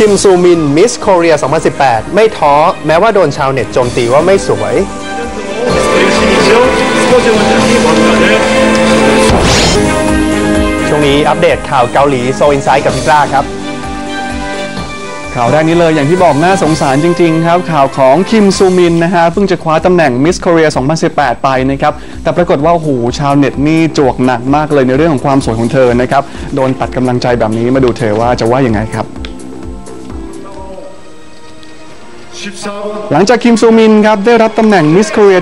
คิมซูมิน Miss Korea 2018 ไม่ท้อ แม้ว่าโดนชาวเน็ตโจมตีว่าไม่สวย ช่วงนี้อัปเดตข่าวเกาหลี Seoul Inside กับพี่ปลาครับ ข่าวแรกนี้เลยอย่างที่บอกน่าสงสารจริง ๆ ครับ ข่าวของคิมซูมินนะฮะเพิ่งจะคว้าตำแหน่ง Miss Korea 2018 ไปนะครับ แต่ปรากฏว่าโอ้หชาวเน็ตนี่จวกหนักมากเลยในเรื่องของความสวยของเธอนะครับ โดนตัดกำลังใจแบบนี้มาดูเธอว่าจะว่ายังไงครับ หลังจากคิมซูมินครับได้รับตำแหน่ง Miss Korea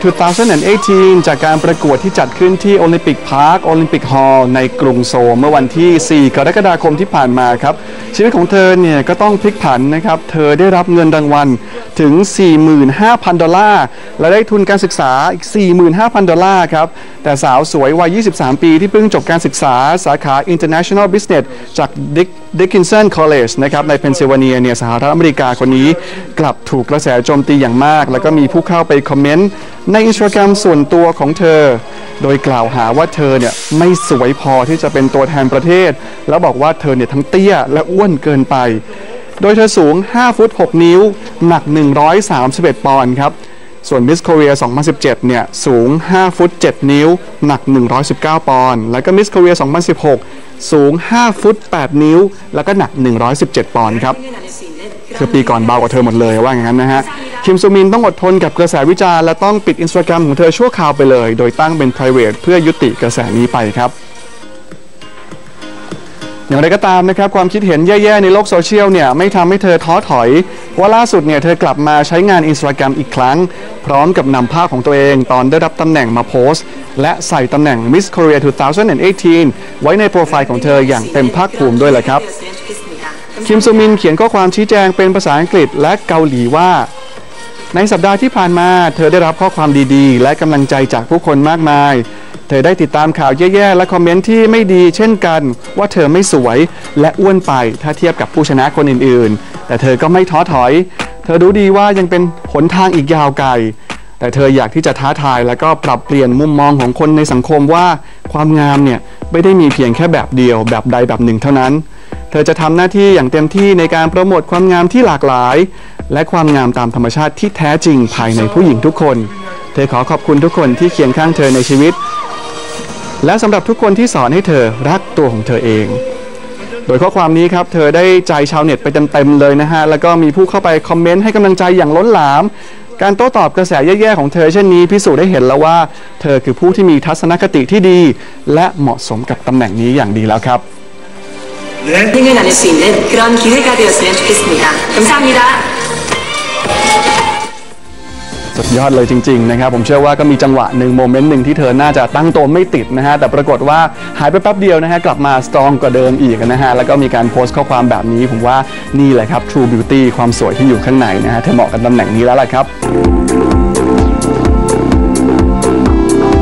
2018 จากการประกวดที่จัดขึ้นที่ Olympic Park Olympic Hall ในกรุงโซลเมื่อวันที่ 4 กรกฎาคมที่ผ่านมาครับ ชีวิตของเธอเนี่ยก็ต้องพลิกผันนะครับ เธอได้รับเงินรางวัล ถึง 45,000 ดอลลาร์ และได้ทุนการศึกษาอีก 45,000 ดอลลาร์ครับ แต่สาวสวยวัย 23 ปีที่เพิ่งจบการศึกษาสาขา International Business จาก Dickinson College นะครับในเพนซิลเวเนียเนี่ยสหรัฐอเมริกาคนนี้ กลับถูกกระแสโจมตีอย่างมาก แล้วก็มีผู้เข้าไปคอมเมนต์ในอินสตาแกรมส่วนตัวของเธอ โดยกล่าวหาว่าเธอเนี่ยไม่สวยพอที่จะเป็นตัวแทนประเทศ แล้วบอกว่าเธอเนี่ยทั้งเตี้ยและอ้วนเกินไป โดยเธอสูง 5 ฟุต 6 นิ้ว หนัก 131 ปอนด์ครับ ส่วน Miss Korea 2017 เนี่ย สูง 5 ฟุต 7 นิ้ว หนัก 119 ปอนด์ แล้วก็ Miss Korea 2016 สูง 5 ฟุต 8 นิ้ว แล้วก็หนัก 117 ปอนด์ครับ คือปีก่อนเบากว่าเธอหมดเลยว่าอย่างนั้นนะฮะ คิมซูมินต้องอดทนกับกระแสวิจารณ์และต้องปิดอินสตาแกรมของเธอชั่วคราวไปเลย โดยตั้งเป็น private เพื่อยุติกระแสนี้ไปครับ อย่างไรก็ตามนะครับความคิดเห็นแย่ๆในโลกโซเชียลเนี่ยไม่ทำให้เธอท้อถอยว่าล่าสุดเนี่ยเธอกลับมาใช้งานอินสตาแกรมอีกครั้ง พร้อมกับนำภาพของตัวเอง ตอนได้รับตำแหน่งมาโพสต์ และใส่ตำแหน่ง Miss Korea 2018 ไว้ในโปรไฟล์ของเธออย่างเต็มภาคภูมิด้วยแหละครับ คิมซูมินเขียนข้อความชี้แจงเป็นภาษาอังกฤษและเกาหลีว่าในสัปดาห์ที่ผ่านมา เธอได้รับข้อความดีๆ และกำลังใจจากผู้คนมากมาย เธอได้ติดตามข่าวแย่ๆ และคอมเมนต์ที่ไม่ดีเช่นกัน ว่าเธอไม่สวยและอ้วนไปถ้าเทียบกับผู้ชนะคนอื่นๆ แต่เธอก็ไม่ท้อถอย เธอรู้ดีว่ายังเป็นหนทางอีกยาวไกล แต่เธออยากที่จะท้าทายแล้วก็ปรับเปลี่ยนมุมมองของคนในสังคมว่าความงามเนี่ยไม่ได้มีเพียงแค่แบบเดียวแบบใดแบบหนึ่งเท่านั้น เธอจะทำหน้าที่อย่างเต็มที่ในการโปรโมทความงามที่หลากหลาย และความงามตามธรรมชาติที่แท้จริงภายในผู้หญิงทุกคน เธอขอขอบคุณทุกคนที่เคียงข้างเธอในชีวิต และสำหรับทุกคนที่สอนให้เธอรักตัวของเธอเอง โดยข้อความนี้ครับ เธอได้ใจชาวเน็ตไปเต็มๆเลยนะฮะ แล้วก็มีผู้เข้าไปคอมเมนต์ให้กำลังใจอย่างล้นหลาม การโต้ตอบกระแสแย่ๆของเธอเช่นนี้พิสูจน์ได้เห็นแล้วว่า เธอคือผู้ที่มีทัศนคติที่ดี และเหมาะสมกับตำแหน่งนี้อย่างดีแล้วครับ 네. สุดยอดเลยจริง ๆ นะครับ ผมเชื่อว่าก็มีจังหวะหนึ่งโมเมนต์หนึ่งที่เธอน่าจะตั้งตัวไม่ติดนะฮะแต่ปรากฏว่าหายไปแป๊บเดียวนะฮะกลับมาสตรองกว่าเดิมอีกนะฮะแล้วก็มีการโพสต์ข้อความแบบนี้ผมว่านี่แหละครับ True Beauty ความสวยที่อยู่ข้างในนะฮะเธอเหมาะกับตำแหน่งนี้แล้วล่ะครับ